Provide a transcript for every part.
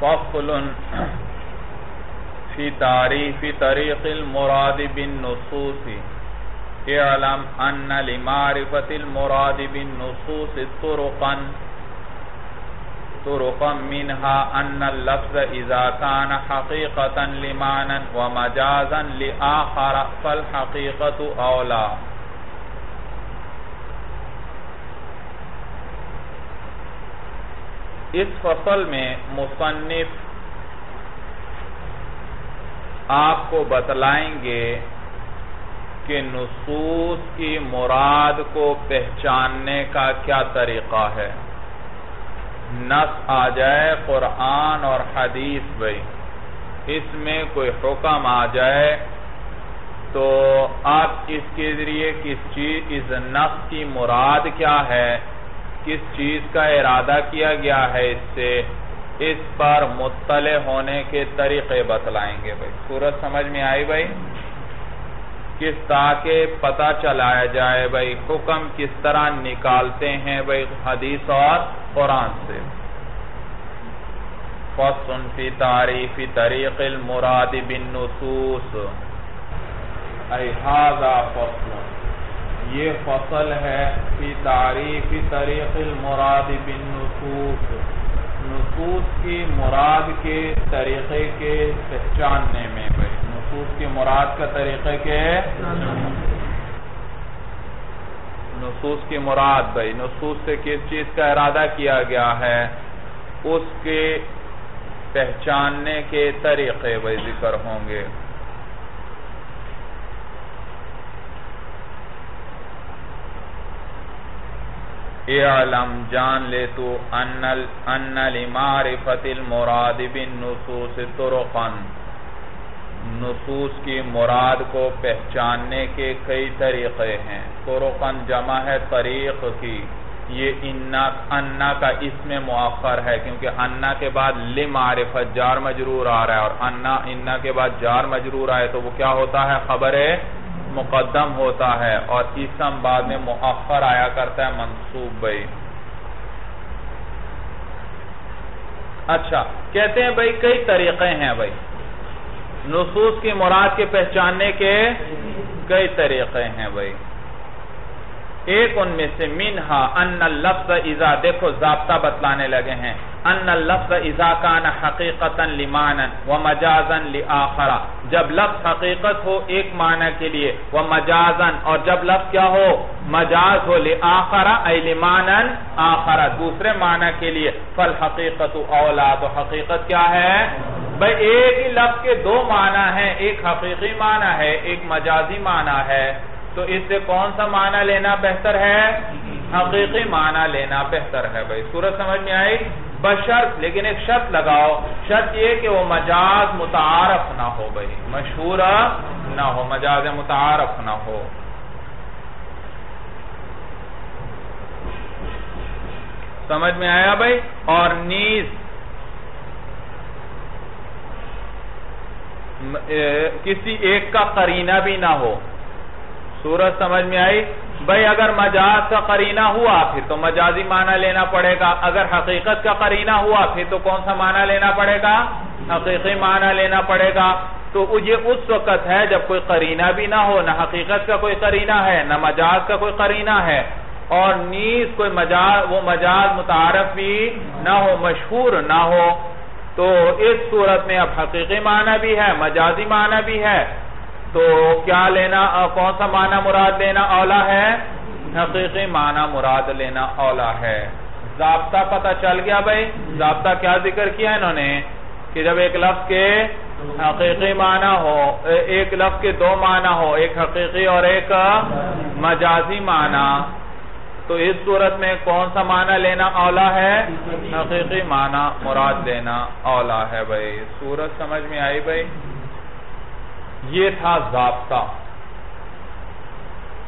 فصل في تعريف طريق المراد بالنصوص. اعلم أن لمعرفة المراد بالنصوص طرقا طرقا منها أن اللفظ إذا كان حقيقة لمعنى ومجازا لآخر فالحقيقة أولى اس فصل میں مصنف آپ کو بتلائیں گے کہ نصوص کی مراد کو پہچاننے کا کیا طریقہ ہے۔ نس آ جائے قرآن اور حدیث بھائی۔ اس میں کوئی حکم آ جائے تو آپ اس کے ذریعے کس چیز، اس نس کی مراد کیا ہے؟ کس چیز کا ارادہ کیا گیا ہے اس سے؟ اس پر مطلع ہونے کے طریقے بتلائیں گے بھائی۔ صورت سمجھ میں آئی بھائی؟ کس تاکہ پتہ چلایا جائے بھائی؟ حکم کس طرح نکالتے ہیں بھائی؟ حدیث اور قرآن سے۔ فصن فی تعریف طریق المراد بالنصوص۔ ای حاضا فصل۔ یہ فصل ہے فی تعریف طریق المراد بالنصوص۔ نصوص کی مراد کے طریقے کے پہچاننے میں بھائی۔ نصوص کی مراد کا طریقے کے نصوص کی مراد بھائی۔ نصوص سے کس چیز کا ارادہ کیا گیا ہے؟ اس کے پہچاننے کے طریقے بھائی ذکر ہوں گے۔ اعلم، جان لے تو، ان لمعرفت المراد بالنصوص طرقا۔ نصوص کی مراد کو پہچاننے کے کئی طریقے ہیں۔ طرقا جمع ہے طریق کی۔ یہ انا کا اس میں مؤخر ہے، کیونکہ انا کے بعد لمعرفت جار مجرور آ رہا ہے اور انا انا کے بعد جار مجرور آئے تو وہ کیا ہوتا ہے؟ خبر ہے مقدم ہوتا ہے اور اسم بعد میں مؤخر آیا کرتا ہے منصوب بھائی۔ اچھا کہتے ہیں بھائی کئی طریقے ہیں بھائی۔ نصوص کی مراد کے پہچاننے کے کئی طریقے ہیں بھائی۔ ایک ان میں سے منہا ان اللفظ اذا دیکھو ضابطہ بتلانے لگے ہیں۔ ان اللفظ اذا کان حقیقتا لمانا ومجازا لآخرا جب لفظ حقیقت ہو ایک معنی کے لیے ومجازا، اور جب لفظ کیا ہو؟ مجاز ہو لآخرا ای لمانا آخرا دوسرے معنی کے لیے فالحقیقت اولا تو حقیقت کیا ہے؟ بھئی ایک ہی لفظ کے دو معنی ہیں۔ ایک حقیقی معنی ہے، ایک مجازی معنی ہے۔ تو اس سے کون سا معنی لینا بہتر ہے؟ حقیقی معنی لینا بہتر ہے بھائی۔ صورت سمجھ میں آئی؟ بشرط، لیکن ایک شرط لگاؤ۔ شرط یہ کہ وہ مجاز متعارف نہ ہو بھائی۔ مشہور نہ ہو، مجاز متعارف نہ ہو۔ سمجھ میں آیا بھائی؟ اور نیز کسی ایک کا قرینہ بھی نہ ہو۔ صورت سمجھ میں آئی، بھئی اگر مجاز کا قرینہ ہوا پھر تو مجازی معنی لینا پڑے گا۔ اگر حقیقت کا قرینہ ہوا پھر تو کون سا معنی لینا پڑے گا؟ حقیقی معنی لینا پڑے گا۔ تو یہ اس وقت ہے جب کوئی قرینہ بھی نہ ہو، نہ حقیقت کا کوئی قرینہ ہے، نہ مجاز کا کوئی قرینہ ہے۔ اور نیز کوئی مجاز، وہ مجاز متعارف بھی نہ ہو، مشہور نہ ہو۔ تو اس صورت میں اب حقیقی معنی بھی ہے، مجازی معنی بھی ہے۔ تو کیا لینا کون سا معنی مراد لینا اولا ہے؟ حقیقی معنی مراد لینا اولا ہے۔ ضابطہ پتہ چل گیا بھائی۔ ضابطہ کیا ذکر کیا انہوں نے؟ کہ جب ایک لفظ کے حقیقی معنی ہو، ایک لفظ کے دو معنی ہو، ایک حقیقی اور ایک مجازی معنی۔ تو اس صورت میں کون سا معنی لینا اولا ہے؟ حقیقی معنی مراد لینا اولا ہے بھائی۔ صورت سمجھ میں آئی بھائی؟ یہ تھا ضابطہ۔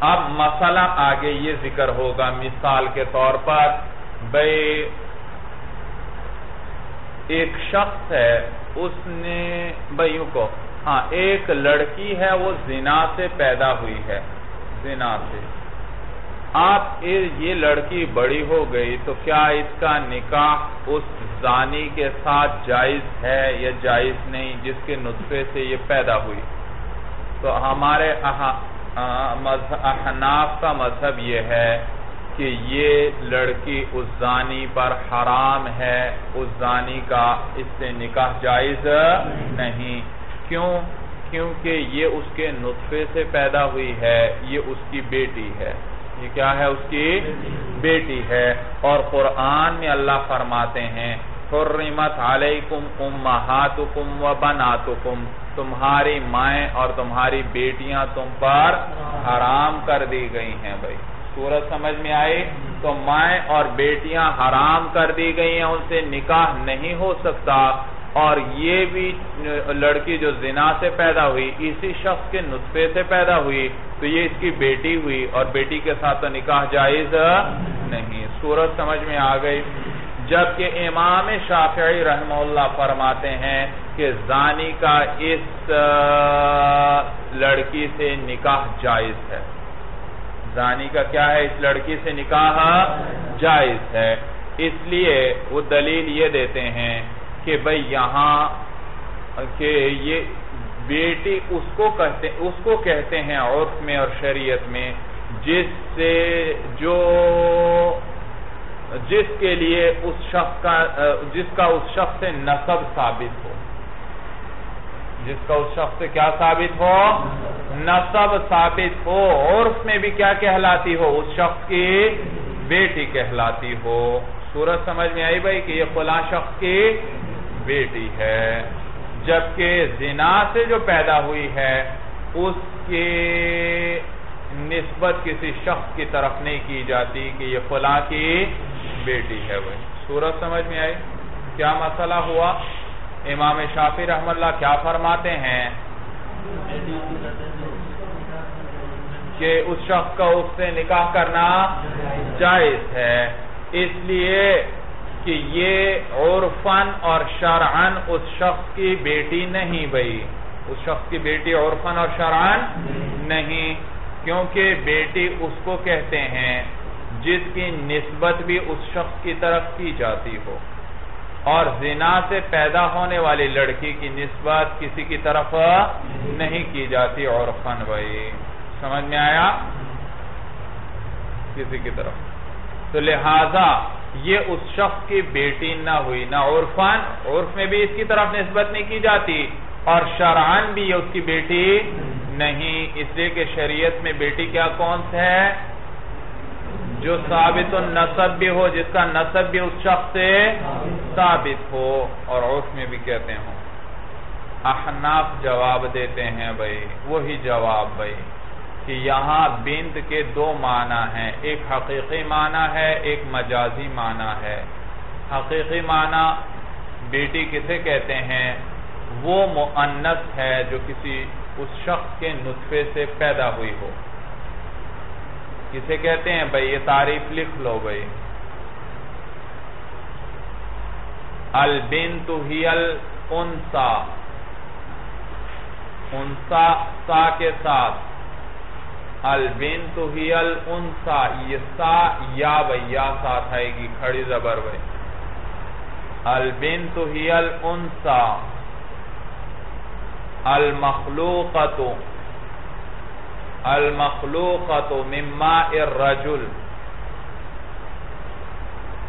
اب مسئلہ آگے یہ ذکر ہوگا مثال کے طور پر، بھئی ایک شخص ہے، اس نے بھائیوں کو ہاں ایک لڑکی ہے، وہ زنا سے پیدا ہوئی ہے۔ زنا سے۔ آپ یہ لڑکی بڑی ہو گئی تو کیا اس کا نکاح اس زانی کے ساتھ جائز ہے یا جائز نہیں، جس کے نطفے سے یہ پیدا ہوئی؟ تو ہمارے احناف کا مذہب یہ ہے کہ یہ لڑکی اس زانی پر حرام ہے، اس زانی کا اس سے نکاح جائز نہیں۔ کیوں؟ کیونکہ یہ اس کے نطفے سے پیدا ہوئی ہے، یہ اس کی بیٹی ہے۔ یہ کیا ہے؟ اس کی بیٹی ہے۔ اور قرآن میں اللہ فرماتے ہیں حرمت علیکم امہاتکم و بناتکم، تمہاری مائیں اور تمہاری بیٹیاں تم پر حرام کر دی گئی ہیں بھائی۔ سورت سمجھ میں آئی تو مائیں اور بیٹیاں حرام کر دی گئی ہیں، ان سے نکاح نہیں ہو سکتا۔ اور یہ بھی لڑکی جو زنا سے پیدا ہوئی، اسی شخص کے نطفے سے پیدا ہوئی، تو یہ اس کی بیٹی ہوئی اور بیٹی کے ساتھ تو نکاح جائز نہیں۔ صورت سمجھ میں آ گئی۔ جبکہ امام شافعی رحمہ اللہ فرماتے ہیں کہ زانی کا اس لڑکی سے نکاح جائز ہے۔ زانی کا کیا ہے؟ اس لڑکی سے نکاح جائز ہے۔ اس لیے وہ دلیل یہ دیتے ہیں کہ بھئی یہاں کہ یہ بیٹی اس کو کہتے، اس کو کہتے ہیں عرف میں اور شریعت میں، جس سے جو جس کے لیے اس شخص کا جس کا اس شخص سے نصب ثابت ہو۔ جس کا اس شخص سے کیا ثابت ہو؟ نصب ثابت ہو۔ عرف میں بھی کیا کہلاتی ہو؟ اس شخص کی بیٹی کہلاتی ہو۔ صورت سمجھ میں آئی بھائی کہ یہ فلاں شخص کی بیٹی ہے۔ جبکہ زنا سے جو پیدا ہوئی ہے، اس کی نسبت کسی شخص کی طرف نہیں کی جاتی کہ یہ فلاں کی بیٹی ہے وہ۔ صورت سمجھ میں آئی؟ کیا مسئلہ ہوا؟ امام شافی رحم اللہ کیا فرماتے ہیں؟ کہ اس شخص کا اس سے نکاح کرنا جائز ہے۔ اس لیے کہ یہ عرفن اور شرعن اس شخص کی بیٹی نہیں بھئی اس شخص کی بیٹی عرفن اور شرعن نہیں، کیونکہ بیٹی اس کو کہتے ہیں جس کی نسبت بھی اس شخص کی طرف کی جاتی ہو۔ اور زنا سے پیدا ہونے والی لڑکی کی نسبت کسی کی طرف نہیں کی جاتی عرفن بھئی سمجھ میں آیا؟ کسی کی طرف۔ تو لہذا یہ اس شخص کی بیٹی نہ ہوئی، نہ عرفان عرف میں بھی اس کی طرف نسبت نہیں کی جاتی، اور شرعان بھی یہ اس کی بیٹی نہیں۔ اس لیے کہ شریعت میں بیٹی کیا کون ہے؟ جو ثابت النصب بھی ہو، جس کا نصب بھی اس شخص سے ثابت ہو، اور عرف میں بھی کہتے ہوں احناف جواب دیتے ہیں بھائی، وہی جواب بھائی، کہ یہاں بنت کے دو معنی ہیں۔ ایک حقیقی معنی ہے، ایک مجازی معنی ہے۔ حقیقی معنی بیٹی کسے کہتے ہیں؟ وہ مؤنس ہے جو کسی اس شخص کے نطفے سے پیدا ہوئی ہو۔ کسے کہتے ہیں بھئی یہ تعریف لکھ لو بھئی البنت ہی الانسا انسا سا کے ساتھ۔ البنت ہی الانسا یہ سا یا بھئی ساتھ آئے گی کھڑی زبر بھئی البنت ہی الانسا المخلوقت المخلوقت مما الرجل.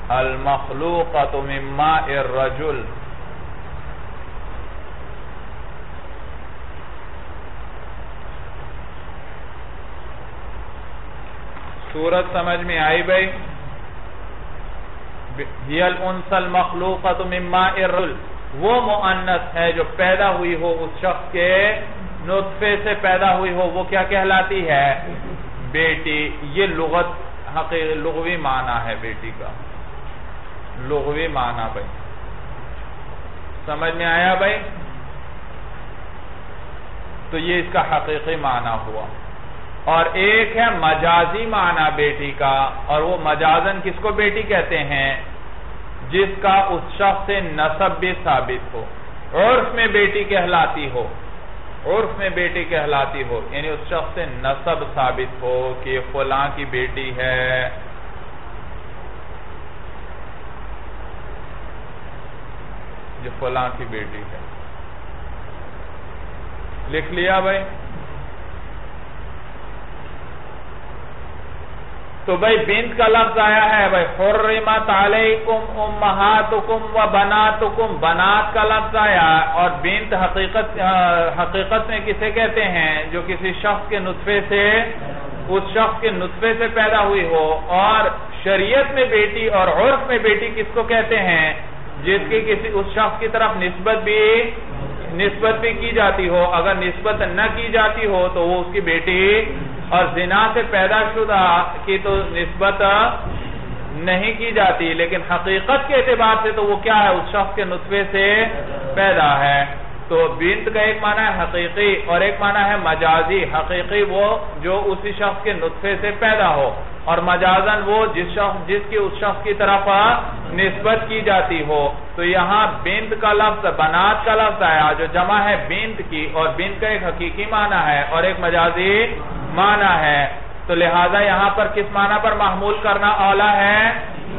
المخلوقت مما الرجل. صورت سمجھ میں آئی بھائی؟ ہی الانس المخلوقت مما الرجل. وہ مؤنس ہے جو پیدا ہوئی ہو اس شخص کے نطفے سے پیدا ہوئی ہو، وہ کیا کہلاتی ہے؟ بیٹی، یہ لغت حقیق، لغوی معنی ہے بیٹی کا۔ لغوی معنی بھائی۔ سمجھ میں آیا بھائی؟ تو یہ اس کا حقیقی معنی ہوا۔ اور ایک ہے مجازی معنی بیٹی کا، اور وہ مجازن کس کو بیٹی کہتے ہیں؟ جس کا اس شخص سے نصب بھی ثابت ہو، عرف میں بیٹی کہلاتی ہو۔ عرف میں بیٹی کہلاتی ہو یعنی اس شخص سے نصب ثابت ہو کہ یہ فلاں کی بیٹی ہے۔ جو فلاں کی بیٹی ہے۔ لکھ لیا بھائی؟ تو بھائی بنت کا لفظ آیا ہے، بھائی حرمت علیکم امہاتکم و بناتکم۔ بنات کا لفظ آیا اور بنت حقیقت حقیقت میں کسے کہتے ہیں؟ جو کسی شخص کے نطفے سے، اس شخص کے نطفے سے پیدا ہوئی ہو۔ اور شریعت میں بیٹی اور عرف میں بیٹی کس کو کہتے ہیں؟ جس کی کسی، اس شخص کی طرف نسبت بھی نسبت بھی کی جاتی ہو۔ اگر نسبت نہ کی جاتی ہو تو وہ اس کی بیٹی اور زنا سے پیدا شدہ کی تو نسبت نہیں کی جاتی، لیکن حقیقت کے اعتبار سے تو وہ کیا ہے؟ اس شخص کے نطفے سے پیدا ہے۔ تو بنت کا ایک معنی ہے حقیقی اور ایک معنی ہے مجازی۔ حقیقی وہ جو اسی شخص کے نطفے سے پیدا ہو اور مجازن وہ جس شخص، جس کی اس شخص کی طرف نسبت کی جاتی ہو۔ تو یہاں بنت کا لفظ، بنات کا لفظ آیا، جو جمع ہے بنت کی، اور بنت کا ایک حقیقی معنی ہے اور ایک مجازی معنی ہے۔ تو لہذا یہاں پر کس معنی پر محمول کرنا اولا ہے؟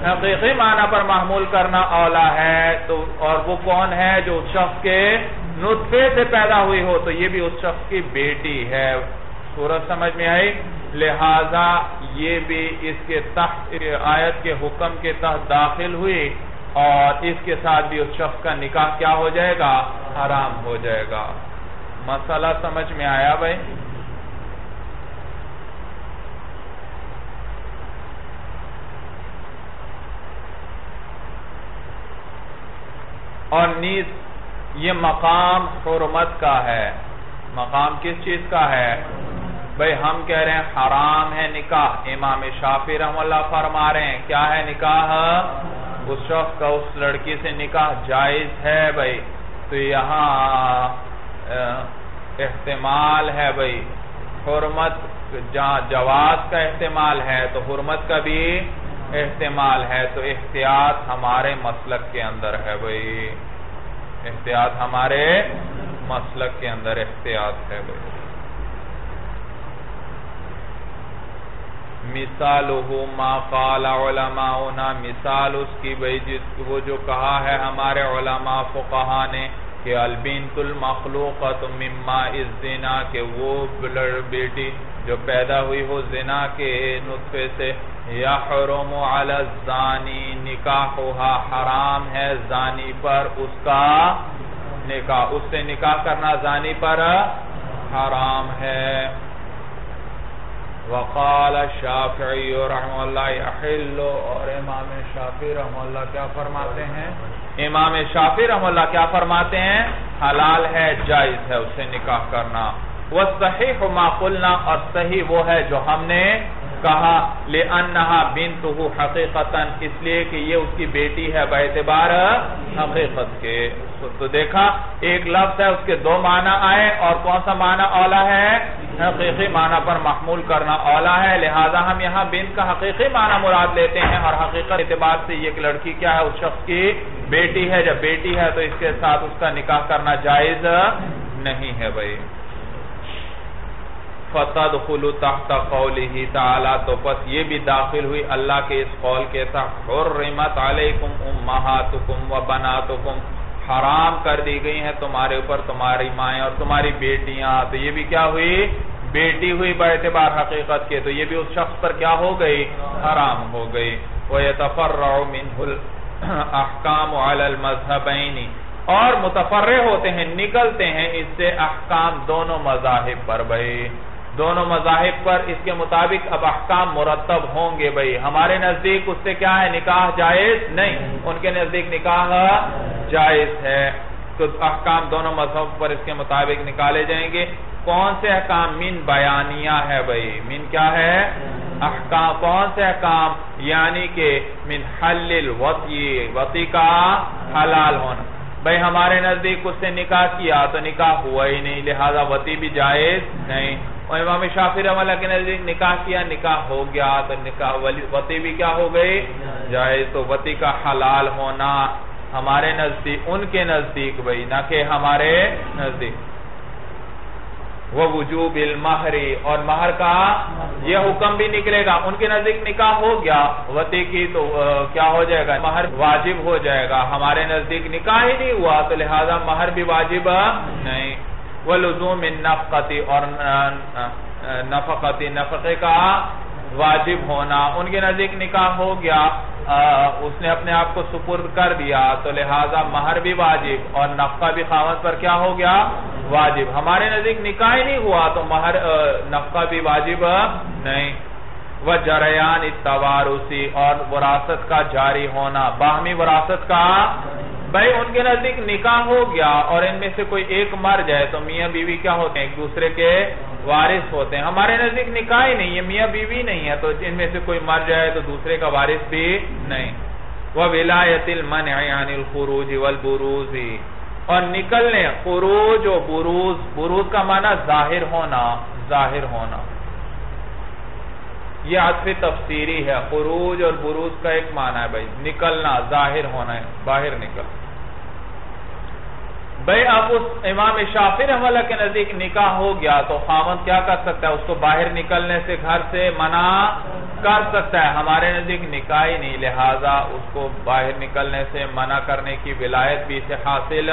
حقیقی معنی پر محمول کرنا اولا ہے۔ تو اور وہ کون ہے جو اس شخص کے نطفے سے پیدا ہوئی ہو؟ تو یہ بھی اس شخص کی بیٹی ہے۔ صورت سمجھ میں آئی؟ لہذا یہ بھی اس کے تحت، آیت کے حکم کے تحت داخل ہوئی اور اس کے ساتھ بھی اس شخص کا نکاح کیا ہو جائے گا؟ حرام ہو جائے گا۔ مسئلہ سمجھ میں آیا بھائی؟ اور نیز یہ مقام حرمت کا ہے۔ مقام کس چیز کا ہے؟ بھئی ہم کہہ رہے ہیں حرام ہے نکاح۔ امام شافی رحم اللہ فرما رہے ہیں، کیا ہے نکاح؟ اس شخص کا، اس لڑکی سے نکاح جائز ہے بھئی۔ تو یہاں احتمال ہے بھئی۔ حرمت جہاں جواز کا احتمال ہے، تو حرمت کا بھی احتمال ہے تو احتیاط ہمارے مسلک کے اندر ہے بھئی احتیاط ہمارے مسلک کے اندر احتیاط ہے بھئی مثالہو ما قال علماؤنا، مثال اس کی بھئی جس وہ جو کہا ہے ہمارے علماء فقہا نے کہ البینت المخلوقت مما الزنا، کہ وہ بیٹی جو پیدا ہوئی ہو زنا کے نطفے سے یحرم علی الزانی، نکاحوها حرام ہے، زانی پر اس کا نکاح۔ اس سے نکاح کرنا زانی پر حرام ہے۔ وقال الشافعی رحم اللہ یحل اور امام شافعی رحم اللہ کیا فرماتے ہیں؟ امام شافعی رحم اللہ کیا فرماتے ہیں؟ حلال ہے، جائز ہے، اس سے نکاح کرنا۔ وَالصَّحِحُ مَا قُلْنَا، اور صحیح وہ ہے جو ہم نے کہا، لِأَنَّهَا بِنْتُهُ حَقِقَتًا اس لیے کہ یہ اس کی بیٹی ہے باعتبار حقیقت کے۔ تو دیکھا، ایک لفظ ہے، اس کے دو معنی آئے، اور کون سا معنی اولا ہے؟ حقیقی معنی پر محمول کرنا اولا ہے۔ لہذا ہم یہاں بنت کا حقیقی معنی مراد لیتے ہیں، اور حقیقت اعتبار سے یہ لڑکی کیا ہے، اس شخص کی بیٹی ہے۔ جب بیٹی ہے تو اس کے ساتھ اس کا نکاح کرنا جائز نہیں ہے بھائی۔ فَتَدْخُلُ تَحْتَ قَوْلِهِ تَعَالَى تو پس یہ بھی داخل ہوئی اللہ کے اس قول کے تحت حُرِّمَتْ عَلَيْكُمْ أُمَّهَاتُكُمْ وَبَنَاتُكُمْ، حرام کر دی گئی ہیں تمہارے اوپر تمہاری مائیں اور تمہاری بیٹیاں۔ تو یہ بھی کیا ہوئی؟ بیٹی ہوئی باعتبار حقیقت کے۔ تو یہ بھی اس شخص پر کیا ہو گئی؟ حرام ہو گئی۔ وَيَتَفَرَّعُ مِنْهُ الْأَحْكَامُ عَلَى الْمَذْهَبَيْنِ۔ اور متفرع ہوتے ہیں، نکلتے ہیں اس سے احکام دونوں مذاہب پر بھئی دونوں مذاہب پر اس کے مطابق اب احکام مرتب ہوں گے بھئی ہمارے نزدیک اس سے کیا ہے؟ نکاح جائز نہیں۔ ان کے نزدیک نکاح جائز ہے۔ تو احکام دونوں مذہب پر اس کے مطابق نکالے جائیں گے۔ کون سے احکام؟ من بیانیہ ہے بھئی من کیا ہے؟ احکام۔ کون سے احکام؟ یعنی کہ من حل الوطی، وطی کا حلال ہونا۔ بھئی ہمارے نزدیک اس سے نکاح کیا تو نکاح ہوا ہی نہیں، لہذا وطی بھی جائز نہیں۔ اور امام شافر عملہ کے نزدیک نکاح کیا، نکاح ہو گیا تو نکاح وطی بھی کیا ہو گئی؟ جائز تو وطی کا حلال ہونا ہمارے نزدیک، ان کے نزدیک بھئی نہ کہ ہمارے نزدیک۔ وہ وجوب المہری اور مہر کا یہ حکم بھی نکلے گا۔ ان کے نزدیک نکاح ہو گیا وطی کی تو کیا ہو جائے گا؟ مہر واجب ہو جائے گا۔ ہمارے نزدیک نکاح ہی نہیں ہوا، تو لہذا مہر بھی واجب نہیں۔ وہ لزوم نفقتی اور نفقتی نفقے کا واجب ہونا، ان کے نزدیک نکاح ہو گیا اس نے اپنے آپ کو سپرد کر دیا، تو لہٰذا مہر بھی واجب اور نفقہ بھی خامت پر کیا ہو گیا؟ واجب۔ ہمارے نزدیک نکاح ہی نہیں ہوا، تو مہر نفقہ بھی واجب نہیں۔ وہ جریان اتوارسی اور وراثت کا جاری ہونا، باہمی وراثت کا بھائی ان کے نزدیک نکاح ہو گیا اور ان میں سے کوئی ایک مر جائے تو میاں بیوی کیا ہوتے ہیں؟ ایک دوسرے کے وارث ہوتے ہیں۔ ہمارے نزدیک نکاح ہی نہیں ہے، میاں بیوی نہیں ہے، تو ان میں سے کوئی مر جائے تو دوسرے کا وارث بھی نہیں۔ وہ ولایت المنع یعنی الخروج والبروز۔ اور نکلنے، خروج و بروز بروز کا معنی ظاہر ہونا ظاہر ہونا۔ یہ عطف تفسیری ہے، خروج اور بروز کا ایک معنی ہے بھائی۔ نکلنا، ظاہر ہونا ہے، باہر نکل بھائی اب اس امام شافی رحمہ اللہ کے نزدیک نکاح ہو گیا تو خامن کیا کر سکتا ہے؟ اس کو باہر نکلنے سے گھر سے منع کر سکتا ہے۔ ہمارے نزدیک نکاح ہی نہیں، لہٰذا اس کو باہر نکلنے سے منع کرنے کی ولایت بھی سے حاصل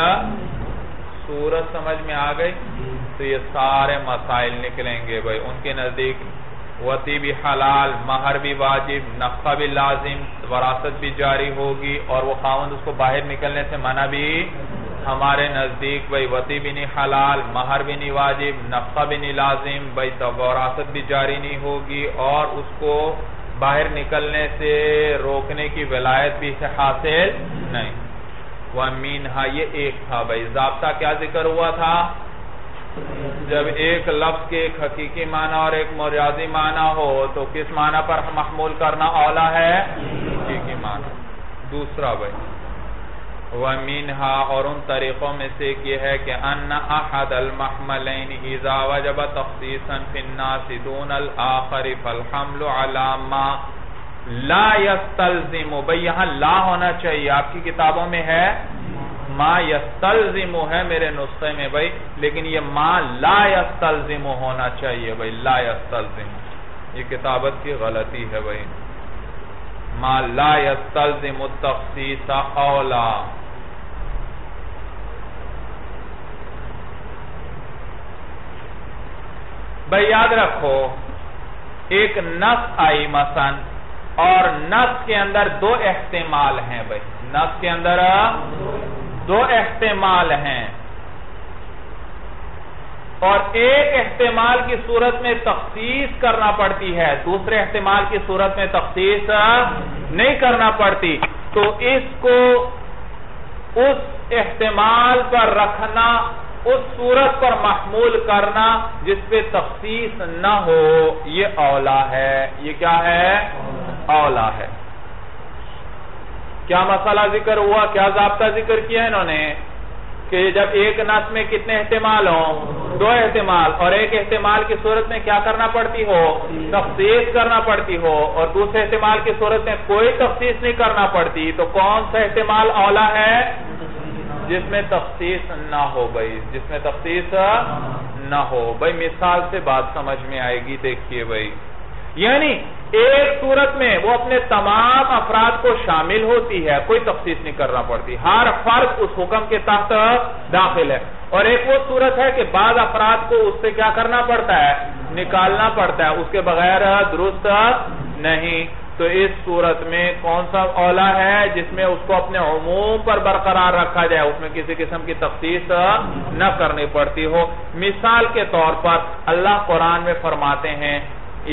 صورت سمجھ میں آ گئی۔ تو یہ سارے مسائل نکلیں گے بھائی ان کے نزدیک وطی بھی حلال، مہر بھی واجب، نفقہ بھی لازم، وراثت بھی جاری ہوگی اور وہ خاوند اس کو باہر نکلنے سے منع بھی ہمارے نزدیک بھائی وطی بھی نہیں حلال، مہر بھی نہیں واجب، نفقہ بھی نہیں لازم، بھائی وراثت بھی جاری نہیں ہوگی اور اس کو باہر نکلنے سے روکنے کی ولایت بھی سے حاصل نہیں۔ وَمِنْهَا یہ ایک تھا بھائی، ضابطہ کیا ذکر ہوا تھا؟ جب ایک لفظ کے ایک حقیقی معنی اور ایک مریاضی معنی ہو تو کس معنی پر محمول کرنا اولا ہے؟ حقیقی معنی۔ دوسرا بھائی وَمِنْهَا اور ان طریقوں میں سے یہ ہے کہ أَنَّ أَحَدَ الْمَحْمَلَيْنِ إِذَا وَجَبَ تَخْصِيصًا فِي النَّاسِ دُونَ الْآخَرِ فَالْحَمْلُ عَلَى مَا لَا يَسْتَلْزِمُ بھئی یہاں لا ہونا چاہیے. آپ کی کتابوں میں ہے ما یستلزم ہے میرے نسخے میں بھائی لیکن یہ ما لا یستلزم ہونا چاہیے بھائی لا یستلزم. یہ کتابت کی غلطی ہے بھائی ما لا یستلزم التخصیص اولا. بھائی یاد رکھو، ایک نس آئی مثلا اور نس کے اندر دو احتمال ہیں بھائی۔ نس کے اندر دو احتمال ہیں۔ اور ایک احتمال کی صورت میں تخصیص کرنا پڑتی ہے، دوسرے احتمال کی صورت میں تخصیص نہیں کرنا پڑتی۔ تو اس کو، اس احتمال پر رکھنا اس صورت پر محمول کرنا جس پہ تخصیص نہ ہو، یہ اولا ہے۔ یہ کیا ہے؟ اولا ہے۔ کیا مسئلہ ذکر ہوا؟ کیا ضابطہ ذکر کیا انہوں نے؟ کہ جب ایک نس میں کتنے احتمال ہوں؟ دو احتمال۔ اور ایک احتمال کی صورت میں کیا کرنا پڑتی ہو؟ تفصیص کرنا پڑتی ہو۔ اور دوسرے احتمال کی صورت میں کوئی تفصیص نہیں کرنا پڑتی۔ تو کون سا احتمال اولا ہے؟ جس میں تفصیص نہ ہو بھائی، جس میں تفصیص نہ ہو۔ بھائی، مثال سے بات سمجھ میں آئے گی، دیکھیے بھائی۔ یعنی ایک صورت میں وہ اپنے تمام افراد کو شامل ہوتی ہے، کوئی تفصیص نہیں کرنا پڑتی۔ ہر فرق اس حکم کے تحت داخل ہے۔ اور ایک وہ صورت ہے کہ بعض افراد کو اس سے کیا کرنا پڑتا ہے؟ نکالنا پڑتا ہے۔ اس کے بغیر درست نہیں۔ تو اس صورت میں کون سا اولا ہے جس میں اس کو اپنے عموم پر برقرار رکھا جائے؟ اس میں کسی قسم کی تفتیش نہ کرنی پڑتی ہو۔ مثال کے طور پر اللہ قرآن میں فرماتے ہیں،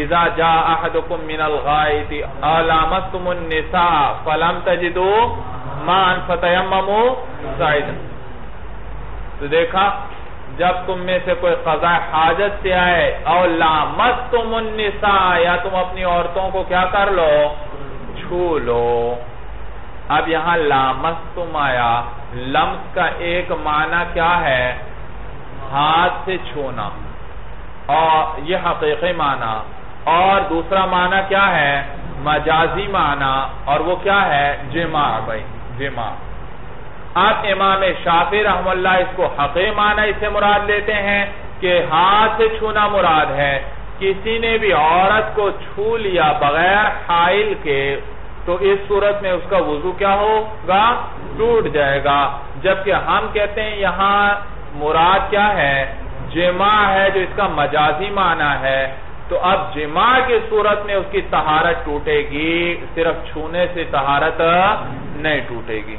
اذا جاء احدكم من الغائط علامتم النساء فلم تجدوا مان فتیمموا سعیدا تو دیکھا جب تم میں سے کوئی قضاء حاجت سے آئے او لامستم النساء، یا تم اپنی عورتوں کو کیا کر لو؟ چھو لو۔ اب یہاں لامستم آیا۔ لمس کا ایک معنی کیا ہے؟ ہاتھ سے چھونا۔ اور یہ حقیقی معنی۔ اور دوسرا معنی کیا ہے؟ مجازی معنی۔ اور وہ کیا ہے؟ جمع بھائی، جمع۔ اب امام شافی رحم اللہ اس کو حقی معنی اسے مراد لیتے ہیں کہ ہاتھ سے چھونا مراد ہے۔ کسی نے بھی عورت کو چھو لیا بغیر حائل کے، تو اس صورت میں اس کا وضو کیا ہوگا؟ ٹوٹ جائے گا۔ جبکہ ہم کہتے ہیں یہاں مراد کیا ہے؟ جمع ہے جو اس کا مجازی معنی ہے۔ تو اب جمع کی صورت میں اس کی طہارت ٹوٹے گی، صرف چھونے سے طہارت نہیں ٹوٹے گی۔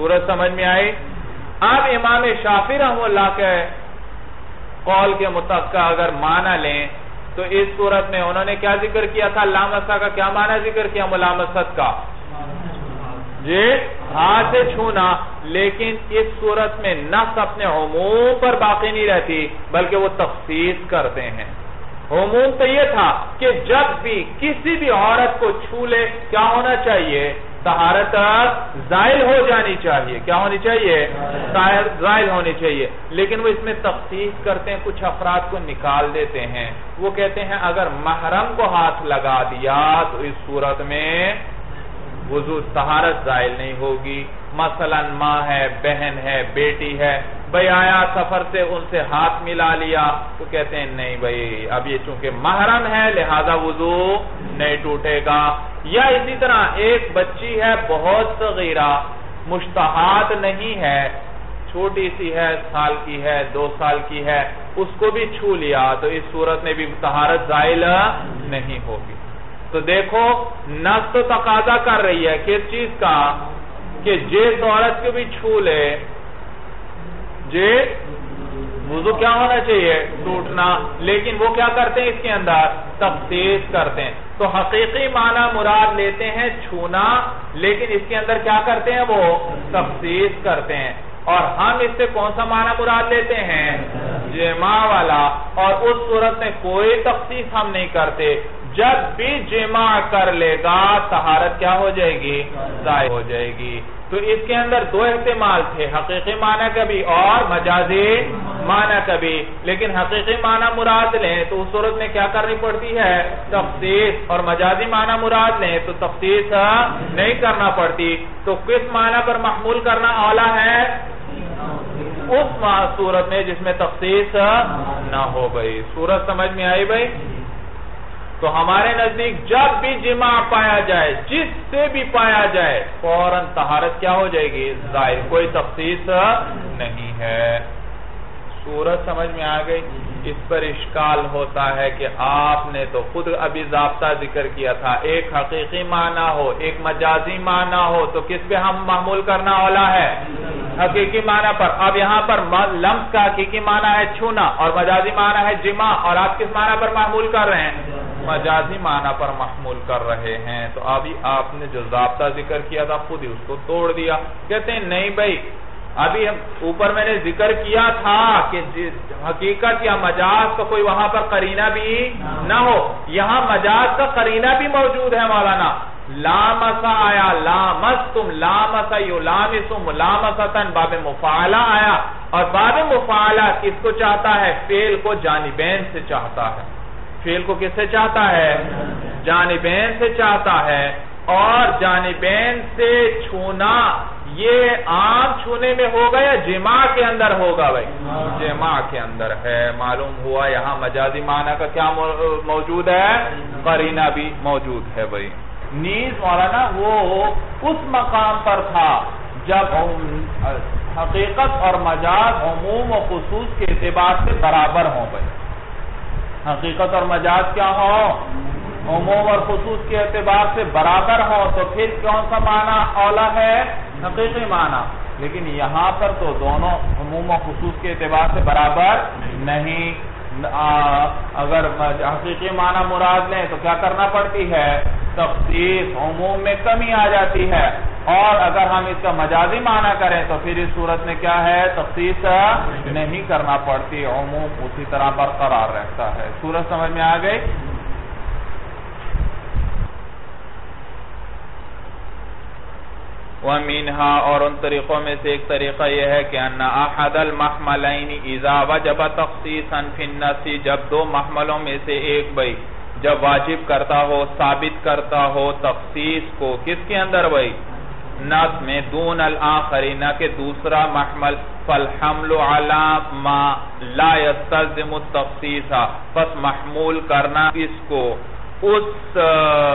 صورت سمجھ میں آئی۔ اب امام شافی رحم اللہ کے قول کے متعلق اگر معنی لیں، تو اس صورت میں انہوں نے کیا ذکر کیا تھا؟ لامسا کا کیا معنی ذکر کیا؟ ملامست کا۔ جی ہاتھ سے چھونا، لیکن اس صورت میں نفس اپنے عموم پر باقی نہیں رہتی، بلکہ وہ تخصیص کرتے ہیں۔ عموم تو یہ تھا کہ جب بھی کسی بھی عورت کو چھو لے کیا ہونا چاہیے؟ طہارت زائل ہو جانی چاہیے۔ کیا ہونی چاہیے؟ زائل۔ ہونی چاہیے۔ لیکن وہ اس میں تخصیص کرتے ہیں کچھ افراد کو نکال دیتے ہیں۔ وہ کہتے ہیں اگر محرم کو ہاتھ لگا دیا تو اس صورت میں وضو طہارت زائل نہیں ہوگی۔ مثلا ماں ہے بہن ہے بیٹی ہے بھئی آیا سفر سے، ان سے ہاتھ ملا لیا۔ تو کہتے ہیں، نہیں بھئی، اب یہ چونکہ محرم ہے، لہذا وضو نہیں ٹوٹے گا۔ یا اسی طرح ایک بچی ہے، بہت صغیرہ مشتہات نہیں ہے۔ چھوٹی سی ہے، سال کی ہے، دو سال کی ہے، اس کو بھی چھو لیا۔ تو اس صورت میں بھی طہارت زائل نہیں ہوگی۔ تو دیکھو نفس تو تقاضا کر رہی ہے، کس چیز کا؟ کہ جس عورت کو بھی چھو لے جی وضو کیا ہونا چاہیے؟ ٹوٹنا۔ لیکن وہ کیا کرتے ہیں اس کے اندر؟ تفصیص کرتے ہیں۔ تو حقیقی معنی مراد لیتے ہیں چھونا، لیکن اس کے اندر کیا کرتے ہیں؟ وہ تفصیص کرتے ہیں۔ اور ہم اس سے کون سا معنی مراد لیتے ہیں؟ جمع والا۔ اور اس صورت میں کوئی تفصیص ہم نہیں کرتے۔ جب بھی جمع کر لے گا، طہارت کیا ہو جائے گی؟ ضائع ہو جائے گی۔ تو اس کے اندر دو احتمال تھے، حقیقی معنی کبھی اور، مجازی معنی کبھی۔ لیکن حقیقی معنی مراد لیں تو اس صورت میں کیا کرنی پڑتی ہے؟ تفتیش اور مجازی معنی مراد لیں تو تفتیش نہیں کرنا پڑتی۔ تو کس معنی پر محمول کرنا اولا ہے؟ اس صورت میں جس میں تفتیش نہ ہو بھئی صورت سمجھ میں آئی بھئی تو ہمارے نزدیک جب بھی جمع پایا جائے، جس سے بھی پایا جائے، فوراً طہارت کیا ہو جائے گی؟ ظاہر کوئی تفصیص نہیں ہے۔ صورت سمجھ میں آ گئی۔ اس پر اشکال ہوتا ہے کہ آپ نے تو خود ابھی ضابطہ ذکر کیا تھا۔ ایک حقیقی معنی ہو، ایک مجازی معنی ہو، تو کس پہ ہم معمول کرنا اولا ہے؟ حقیقی معنی پر۔ اب یہاں پر لمس کا حقیقی معنی ہے چھونا اور مجازی معنی ہے جمع، اور آپ کس معنی پر معمول کر رہے ہیں؟ مجازی معنی پر محمول کر رہے ہیں۔ تو ابھی آپ نے جو ضابطہ ذکر کیا تھا، خود ہی اس کو توڑ دیا۔ کہتے ہیں، نہیں بھائی، ابھی اوپر میں نے ذکر کیا تھا کہ جی، حقیقت یا مجاز کا کوئی وہاں پر قرینہ بھی نہ ہو۔ یہاں مجاز کا قرینہ بھی موجود ہے مولانا۔ لامسا آیا، لامستم، لامسا یو لامسم لامستن باب مفعلہ آیا۔ اور باب مفعلہ کس کو چاہتا ہے؟ فیل کو جانبین سے چاہتا ہے۔ فیل کو کس سے چاہتا ہے؟ جانبین سے چاہتا ہے۔ اور جانبین سے چھونا، یہ عام چھونے میں ہوگا یا جمع کے اندر ہوگا بھائی؟ جمع کے اندر ہے۔ معلوم ہوا یہاں مجازی معنی کا کیا موجود ہے؟ قرینہ بھی موجود ہے بھائی۔ نیز مولانا، وہ اس مقام پر تھا جب حقیقت اور مجاز عموم و خصوص کے اعتبار سے برابر ہوں بھائی۔ حقیقت اور مجاز کیا ہو؟ عموم اور خصوص کے اعتبار سے برابر ہو تو پھر کون سا معنی اولا ہے؟ حقیقی معنی۔ لیکن یہاں پر تو دونوں عموم و خصوص کے اعتبار سے برابر نہیں۔ اگر حقیقی معنی مراد لیں تو کیا کرنا پڑتی ہے؟ تفصیص عموم میں کمی آ جاتی ہے۔ اور اگر ہم اس کا مجازی معنی کریں تو پھر اس صورت میں کیا ہے؟ تفصیص نہیں کرنا پڑتی، عموم اسی طرح برقرار رہتا ہے۔ صورت سمجھ میں آ گئی؟ وَمِنْهَا اور ان طریقوں میں سے ایک طریقہ یہ ہے کہ اَنَّ أَحَدَ الْمَحْمَلَيْنِ إِذَا وَجَبَ تَخْصِيصًا فِي النَّسِ جب دو محملوں میں سے ایک بھئی جب واجب کرتا ہو، ثابت کرتا ہو تخصیص کو، کس کے اندر بھئی نس میں دون الآخری نہ کہ دوسرا محمل، فالحمل على ما لا يستلزم التخصیص، پس محمول کرنا اس کو، اس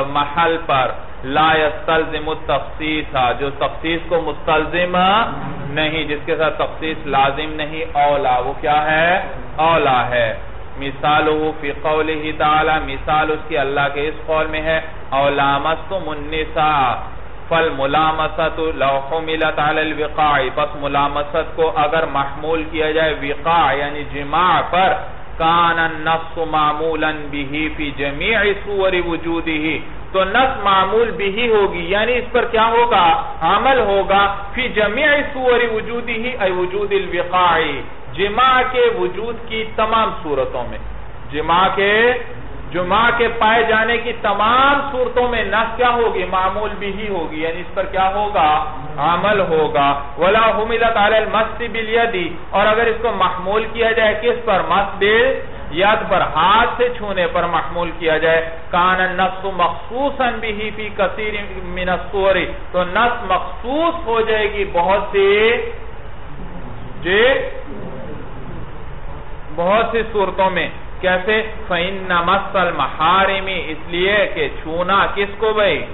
محل پر لا يستلزم التخصیص، جو تخصیص کو مستلزم نہیں، جس کے ساتھ تخصیص لازم نہیں، اولا، وہ کیا ہے؟ اولا ہے۔ مثالہ فی قوله تعالی، مثال اس کی اللہ کے اس قول میں ہے اولامستم النساء فالملامست لو حملت علی الوقاع پس ملامست کو اگر محمول کیا جائے، وقاع یعنی جماع پر، کان النفس معمولا بھی فی جمیع سور وجودی تو نفس معمول بھی ہوگی یعنی اس پر کیا ہوگا؟ عمل ہوگا، فی جمیع سور وجودی ای وجود الوقاعی جماع کے وجود کی تمام صورتوں میں۔ جماع کے جماع کے پائے جانے کی تمام صورتوں میں نس کیا ہوگی؟ معمول بھی ہی ہوگی یعنی اس پر کیا ہوگا؟ عمل ہوگا۔ ولا حملت علی المس بالیدی اور اگر اس کو محمول کیا جائے، کس پر؟ مس ید پر، ہاتھ سے چھونے پر محمول کیا جائے۔ کان النفس مخصوصا بھی فی کثیر من الصور۔ تو نفس مخصوص ہو جائے گی بہت سی جی بہت سی صورتوں میں۔ کیسے فَإِنَّ مَسَّ الْمَحَارِمِ، اس لیے کہ چھونا کس کو بھئی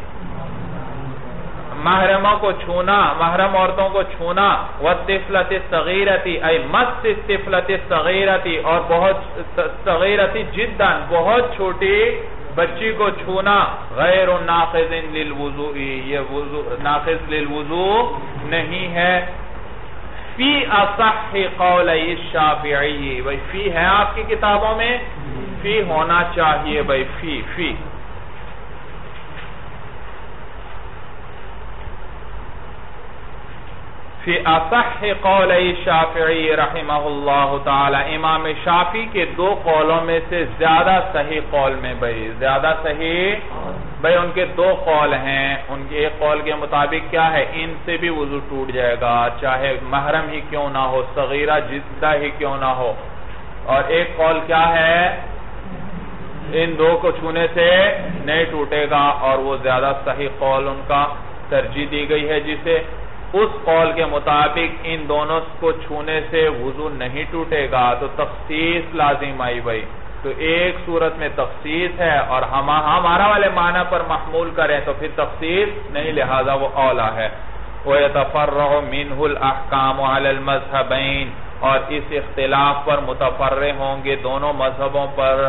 محرموں کو چھونا، محرم عورتوں کو چھونا، وَالطِفْلَةِ الصَّغِيرَةِ، اے مَسْتِ الطِفْلَةِ الصَّغِيرَةِ، اور بہت صغیرتی جداً، بہت چھوٹی بچی کو چھونا، غیر ناقض للوضوء، یہ ناقض للوضوء نہیں ہے۔ فی اصح قول الشافعی بھائی فی ہے آپ کی کتابوں میں؟ فی ہونا چاہیے بھائی فی فی۔ فی اصح قول شافعی رحمہ اللہ تعالی، امام شافی کے دو قولوں میں سے زیادہ صحیح قول میں بھئی زیادہ صحیح بھئی ان کے دو قول ہیں۔ ان کے ایک قول کے مطابق کیا ہے؟ ان سے بھی وضو ٹوٹ جائے گا، چاہے محرم ہی کیوں نہ ہو، صغیرہ جدہ ہی کیوں نہ ہو۔ اور ایک قول کیا ہے؟ ان دو کو چھونے سے نہیں ٹوٹے گا، اور وہ زیادہ صحیح قول ان کا ترجیح دی گئی ہے، جسے اس قول کے مطابق ان دونوں کو چھونے سے وضو نہیں ٹوٹے گا، تو تخصیص لازم آئی بھائی۔ تو ایک صورت میں تخصیص ہے اور ہمارا والے معنی پر محمول کریں تو پھر تخصیص نہیں، لہذا وہ اولا ہے۔ وَيَتَفَرَّغُ مِنْهُ الْأَحْكَامُ عَلَى الْمَذْهَبَيْنِ۔ اور اس اختلاف پر متفرع ہوں گے دونوں مذہبوں پر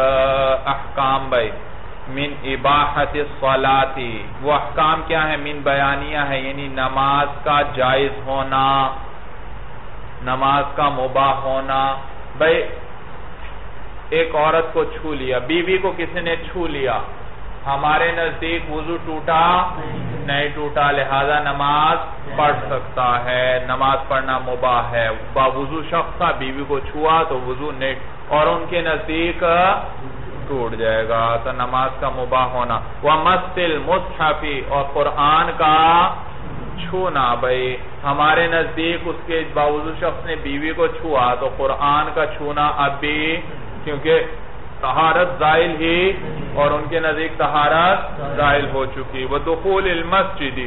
احکام بھائی۔ من اباحت الصلاتی وہ احکام کیا ہے من بیانیہ ہے یعنی نماز کا جائز ہونا، نماز کا مباح ہونا۔ بھائی، ایک عورت کو چھو لیا، بیوی کو کسی نے چھو لیا، ہمارے نزدیک وضو ٹوٹا، نہیں ٹوٹا، لہذا نماز پڑھ سکتا ہے، نماز پڑھنا مباح ہے۔ با وضو شخص تھا، بیوی کو چھوا تو وضو نہیں، اور ان کے نزدیک ٹوٹ جائے گا تو نماز کا مباح ہونا۔ وہ مسل مصحفی اور قرآن کا چھونا بھائی۔ ہمارے نزدیک اس کے باوضو شخص نے بیوی کو چھوا، تو قرآن کا چھونا اب بھی، کیونکہ تہارت زائل ہی، اور ان کے نزدیک تہارت زائل ہو چکی۔ وہ دخول المسجد۔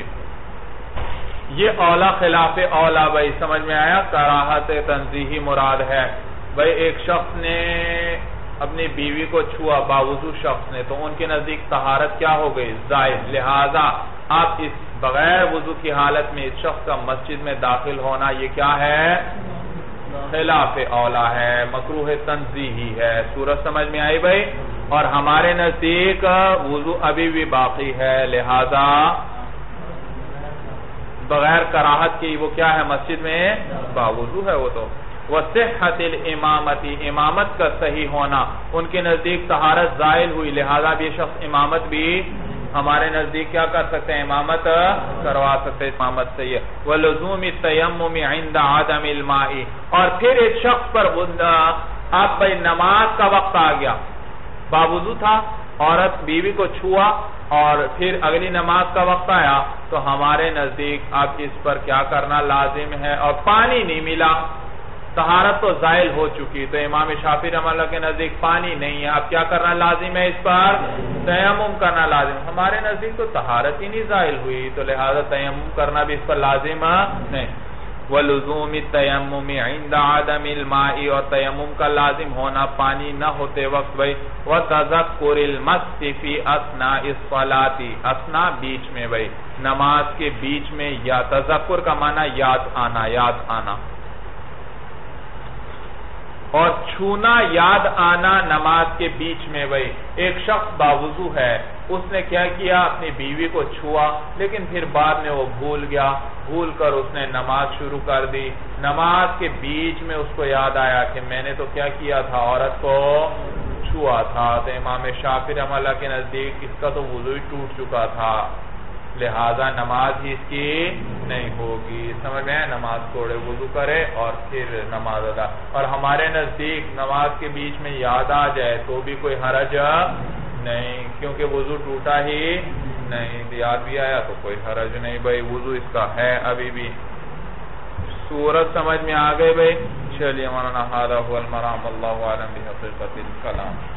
یہ اولا خلاف اولا بھائی، سمجھ میں آیا؟ کراہت تنزیحی مراد ہے۔ بھائی، ایک شخص نے اپنی بیوی کو چھوا باوضو شخص نے، تو ان کے نزدیک تہارت کیا ہو گئی؟ زائل لہذا آپ اس بغیر وضو کی حالت میں اس شخص کا مسجد میں داخل ہونا، یہ کیا ہے؟ خلاف اولا ہے مکروح تنزیحی ہے۔ سورج سمجھ میں آئی بھائی؟ اور ہمارے نزدیک وضو ابھی بھی باقی ہے۔ لہذا بغیر کراہت کی وہ کیا ہے؟ مسجد میں باوضو ہے وہ تو۔ وصحت الامامتی امامت کا صحیح ہونا۔ ان کے نزدیک طہارت زائل ہوئی، لہذا بھی شخص امامت بھی ہمارے نزدیک کیا کر سکتے ہیں؟ امامت کروا سکتے ہیں۔ امامت سے یہ۔ وَلُزُومِ التَّيَمُّمِ عِنْدَ عَدَمِ الْمَائِ اور پھر ایک شخص پر آپ بھئی نماز کا وقت آ گیا۔ باوضو تھا، عورت بیوی کو چھوا اور پھر اگلی نماز کا وقت آیا۔ تو ہمارے نزدیک آپ اس پر کیا کرنا لازم ہے؟ اور پانی نہیں ملا۔ طہارت تو زائل ہو چکی تو امام شافی رحمہ اللہ کے نزدیک پانی نہیں ہے۔ اب کیا کرنا لازم ہے اس پر؟ تیمم کرنا لازم۔ ہمارے نزدیک تو طہارت ہی نہیں زائل ہوئی، تو لہذا تیمم کرنا بھی اس پر لازم نہیں۔ ولزوم التیمم عند عدم الماء، اور تیمم کا لازم ہونا پانی نہ ہوتے وقت بھئی وتذکر المس فی اثناء الصلاۃ اثناء بیچ میں بھئی نماز کے بیچ میں یا تذکر کا معنی یاد آنا یاد آنا۔ اور چھونا یاد آنا نماز کے بیچ میں بھئی ایک شخص باوضو ہے۔ اس نے کیا کیا؟ اپنی بیوی کو چھوا، لیکن پھر بعد میں وہ بھول گیا۔ بھول کر اس نے نماز شروع کر دی۔ نماز کے بیچ میں اس کو یاد آیا کہ میں نے تو کیا کیا تھا؟ عورت کو چھوا تھا۔ تو امام شافر عملہ کے نزدیک اس کا تو وضو ہی ٹوٹ چکا تھا۔ لہذا نماز ہی اس کی نہیں ہوگی۔ سمجھ میں نماز توڑے وضو کرے اور پھر نماز ادا۔ اور ہمارے نزدیک نماز کے بیچ میں یاد آ جائے تو بھی کوئی حرج نہیں، کیونکہ وضو ٹوٹا ہی نہیں۔ یاد بھی آیا تو کوئی حرج نہیں بھائی، وضو اس کا ہے ابھی بھی۔ سورت سمجھ میں آ گئے بھائی۔ چلیے، مولانا المرام۔ اللہ عالم بحقیقت الکلام۔